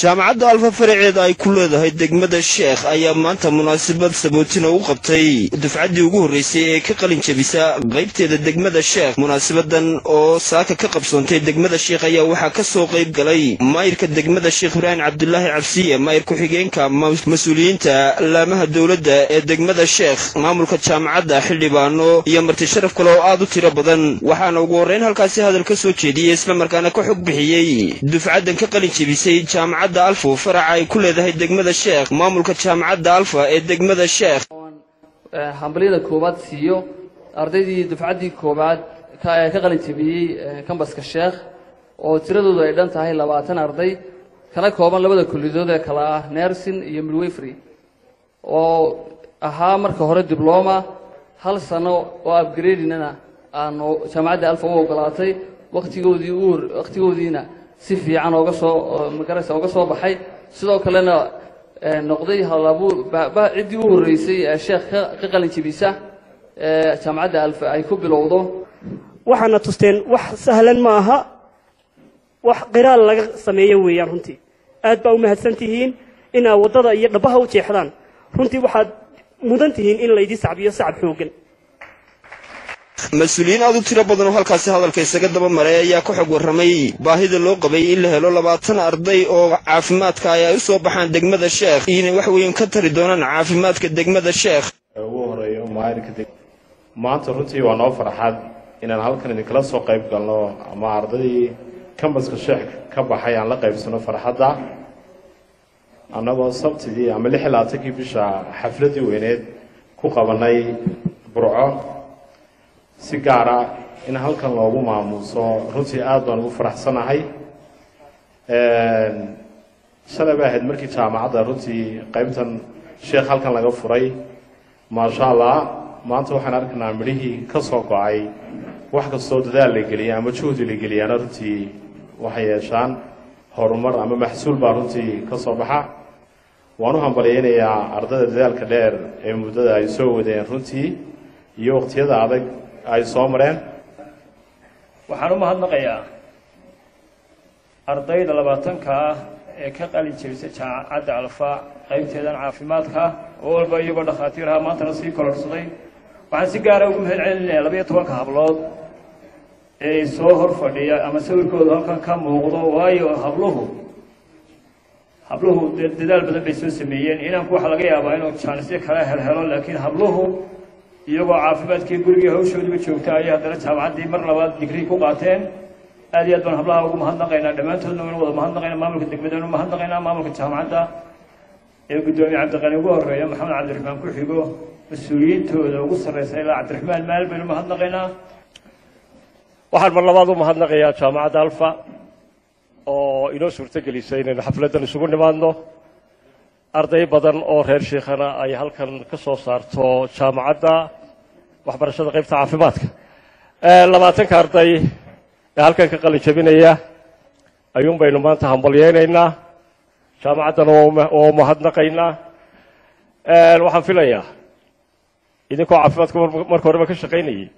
jaamacadda alfa faraceeda ay ku leedahay degmada sheekh ayaa maanta munaasabad sabootina u qabtay. Dufcaddii ugu horreysay ee ka qalin jebisa qaybteeda degmada sheekh munaasabadan oo saaka ka qabsoontay degmada sheekh ayaa waxaa ka soo qayb galay maayirka degmada sheekh ibraahim cabdulaahi cabsiye maayir ku-xigeenka mas'uuliyiinta laamaha dowladda ee degmada sheekh maamulka jaamacadda xildhibaano iyo marti sharaf kale oo aad u tiro badan. Waxaana ugu horreyn halkaasi hadal ka soo jeediyey islamarkaana ka xog bixiyey. Dufcaddan ka qalin jebisay jaamacadda alfu faraca ay ku leedahay degmada sheekh maamulka jaamacadda alfa ee degmada sheekh hambalyada koowaad siiyo. Ardaydii dufcaddii koowaad ka qalin jebiyey kambaska sheekh oo tiradoodu ay dhan tahay labaatan arday kana kooban labada kullidood ee kale ah nersin iyo midwefry oo ahaa marka hore dibloma hal sano oo abgradinana aanu jaamacadda alfa u ogolaatay watigoodii wakhtigoodiina si fiican ooga soo magaraysa ooga soo baxay. Sidoo kalena noqday halabuur ciddii u horreysay ee sheekh ka qalin jebisa ee jaamacadda alfa ay ku bilowdo. Waxaana tusteen wax sahlan ma aha. Wax qiraal laga sameeyo weeyaan runtii. Aad baa u mahadsan tihiin inaad waddada iyo dhabbaha u jeexdaan. Runtii waxaad mudan tihiin in laydii sacbiyo sacab xooggan mas'uuliyiin aad u tiro badan oo halkaasi hadalka isaga daba maray ayaa ka xog warramay baahida loo qabay in la helo labaatan arday oo caafimaadka ay ay u soo baxaan degmada sheekh inay wax weyn ka tari doonaan caafimaadka degmada sheekh ugu horeeyo maayirka maanta runtii waa noo farxad inaan halkan idinkala soo qayb galno ama ardaydii kambaska sheekh ka baxay aan la qaybsano farxadda. Annagoo sabtidii ama lix labaatankii bisha xafladdii weyneed ku qabanay burco maamuuso runtii aad baan ugu faraxsanahay shalay bay ahayd markii jaamacadda runtii qaybtan sheekh halkan laga furay maasha allah maanta waxaan arkaynaa midhihii ka soo go-ay wax kastoo dadaal la geliya ama juhdi la geliyaana runtii waxay yeeshaan horumar ama maxsuul baa runtii ka soo baxa waan u hambalyaynayaa ardayda dadaalka dheer ee muddada ay soo wadeen runtii iyo waqtiyada adag ay soo mareen? Waxaan u mahadnaqayaa ardayda labaatanka ah ee ka qalin jebisay jaamacadda alfa qaybteedan caafimaadka oo walba iyagoo dhakhaatiir ahaa maantana sii kororsaday waxaan si gaara ugu mahad celinayaa labaiyo tobanka hablood ee soo hor fadhiya ama sawirkooda halkan ka muuqdo waayo habluhu habluhu dadaal badan bay soo sameeyeen. Inanku waxa laga yaabaa inuu jaanisyo kala helhelo laakiin habluhu iyagoo caafimaadkii gurigii hawshoodiba joogta ayay haddana jaamacaddii mar labaad digrii ku qaateen aad iyo aad baan hablaha ugu mahadnaqaynaa dhammaantoodna waynu wada mahadnaqaynaa maamulka degmadaynu mahadnaqaynaa maamulka jaamacadda ee guddoomiye cabdiqani ugu horreeya maxamed cabdiraxmaan ku xigo mas-uuliyiintooda ugu sarreysa ilaa cabdiraxmaan maal baynu mahadnaqaynaa waxaan mar labaad u mahadnaqayaa jaamacadda alfa oo inoo suurto gelisay inaynu xafladdan isugu nimaadno arday badan oo reer shiikhana ay halkan ka soo saarto jaamacadda waxbarashada qaybta caafimaadka. Labaatanka arday ee halkan ka qalin ayuun baynu maanta hambalyaynaynaa jaamacaddana waa mahadnaqaynaa. Waxaan filayaa idinkoo caafimaadka marka horeba ka shaqaynayay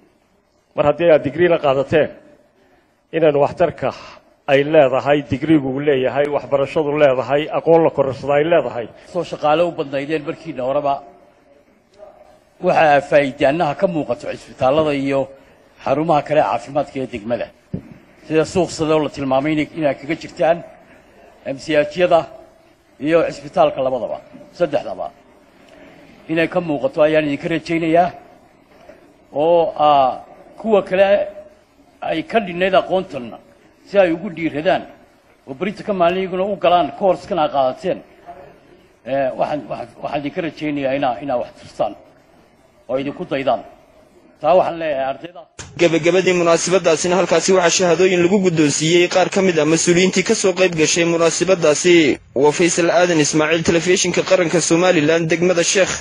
mar haddii aad digriina qaadateen inaynu waxtarka ay leedahay digrigu leeyahay waxbarashadu leedahay aqoon la korarsada ay leedahay. Soo shaqaale u badnaydeen markiina horeba waxaa faa'iidaanaha ka muuqato cisbitaallada iyo xarumaha kale caafimaadka ee degmada. Sida suuqsadoo la tilmaamay inaad kaga jirtaan amsiyaajyada iyo cisbitaalka labadaba saddexdaba. Inay ka muuqato ayaan idinka rajaynayaa oo kuwa kale ay ka dhinnayd aqoontanna si ay ugu dhiiradaan. Oo berinta ka maalin iyaguna u galaan koorskan aa qaadateen. Waxaan waxaan idinka rajaynayaa inaa wax tustaan oo idinku daydaan. Taa waxaan leeyahay ardayda. Gebagabadii munaasabadaasina halkaasi waxaa shahaadooyin lagu guddoonsiiyey. Qaar ka mid ah mas'uuliyiintii ka soo qayb gashay munaasabadaasi waa faysal aadan ismaaciil telefishinka qaranka somalilan degmada sheekh